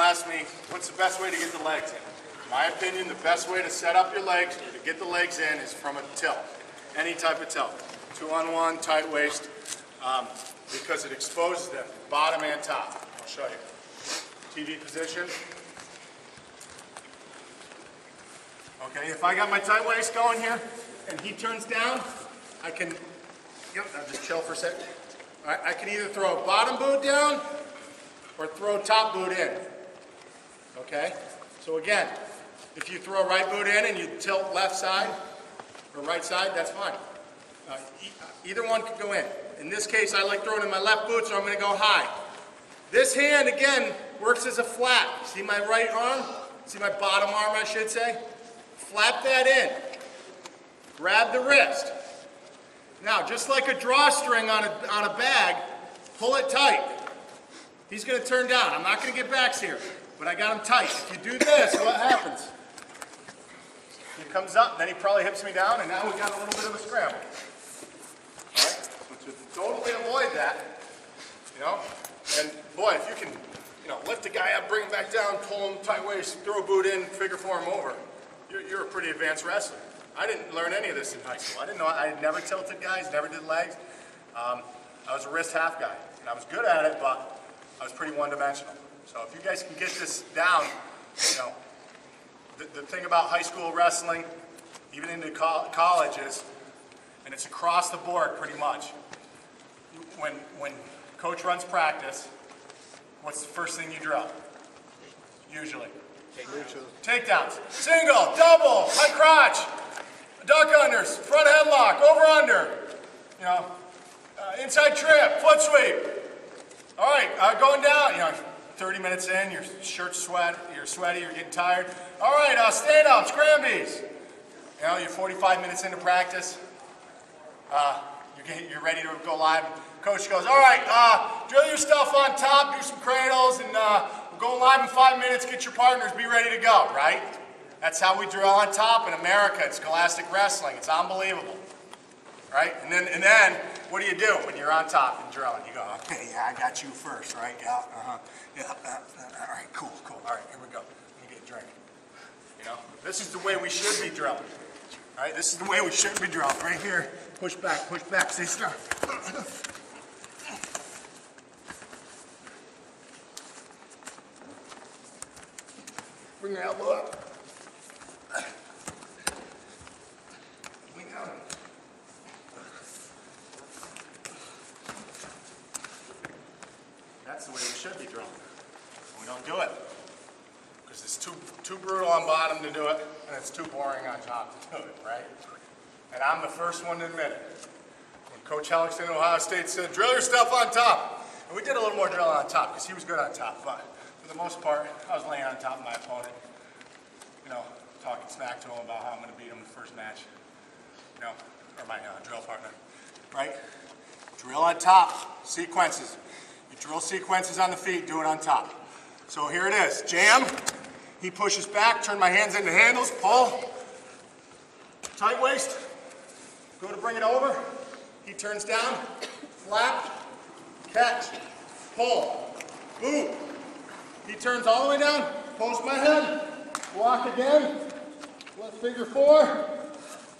ask me, what's the best way to get the legs in? My opinion, the best way to set up your legs, to get the legs in, is from a tilt. Any type of tilt. Two on one, tight waist, um, because it exposes them, bottom and top. I'll show you. TV position. Okay, if I got my tight waist going here, and he turns down, I can, yep, I'll just chill for a second. I can either throw a bottom boot down, or throw top boot in. Okay? So again, if you throw a right boot in and you tilt left side or right side, that's fine. Uh, e either one could go in. In this case, I like throwing in my left boot, so I'm going to go high. This hand, again, works as a flap. See my right arm? See my bottom arm, I should say? Flap that in. Grab the wrist. Now, just like a drawstring on a, on a bag, pull it tight. He's going to turn down. I'm not going to get backs here, but I got him tight. If you do this, what happens? He comes up, then he probably hips me down, and now we got a little bit of a scramble. All right? So to totally avoid that, you know, and boy, if you can, you know, lift the guy up, bring him back down, pull him tight waist, throw a boot in, figure four him over, you're, you're a pretty advanced wrestler. I didn't learn any of this in high school. I didn't know, I never tilted guys, never did legs. Um, I was a wrist half guy, and I was good at it, but I was pretty one-dimensional. So if you guys can get this down, you know, the, the thing about high school wrestling, even into co colleges, and it's across the board pretty much. When, when coach runs practice, what's the first thing you drill? Usually. Takedowns. Single, double, high crotch, duck unders, front headlock, over under, you know, uh, inside trip, foot sweep. All right, uh, going down, you know, 30 minutes in, your shirt's sweat, you're sweaty, you're getting tired. All right, uh, stand up, scrambies. Know, you're 45 minutes into practice. Uh, you're, you're ready to go live. Coach goes, all right, uh, drill your stuff on top, do some cradles, and uh, we're going live in five minutes. Get your partners, be ready to go, right? That's how we drill on top in America. It's Scholastic Wrestling. It's unbelievable right? And then, and then, what do you do when you're on top and drilling? You go, okay, yeah, I got you first, right? Yeah, uh-huh. Yeah, uh, uh, all right, cool, cool. All right, here we go. Let me get a drink. You know, this is the way we should be drilling. All right, this is the way we should be drilling. Right here, push back, push back, stay strong. Bring your elbow up. That's the way we should be drilling. We don't do it. Because it's too, too brutal on bottom to do it, and it's too boring on top to do it, right? And I'm the first one to admit it. When Coach Hellickson at Ohio State said, drill your stuff on top. And we did a little more drilling on top, because he was good on top. But for the most part, I was laying on top of my opponent, you know, talking smack to him about how I'm going to beat him in the first match. You know, or my uh, drill partner, right? Drill on top, sequences. Drill sequences on the feet, do it on top. So here it is, jam, he pushes back, turn my hands into handles, pull, tight waist, go to bring it over, he turns down, flap, catch, pull, boot. He turns all the way down, post my head, block again, left figure four,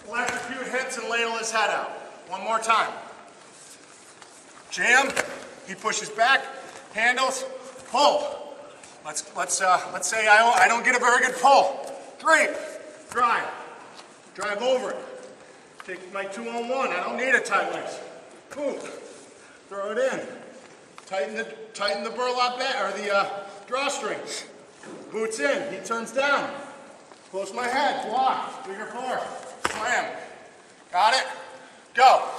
electrocute hits and ladle his head out. One more time. Jam, he pushes back, handles, pull. Let's, let's, uh, let's say I don't, I don't get a very good pull. Three, drive, drive over it. Take my two on one, I don't need a tight waist. Boom, throw it in. Tighten the, tighten the burlap or the uh, drawstring. Boots in, he turns down. Close my head, block, figure four, slam. Got it? Go.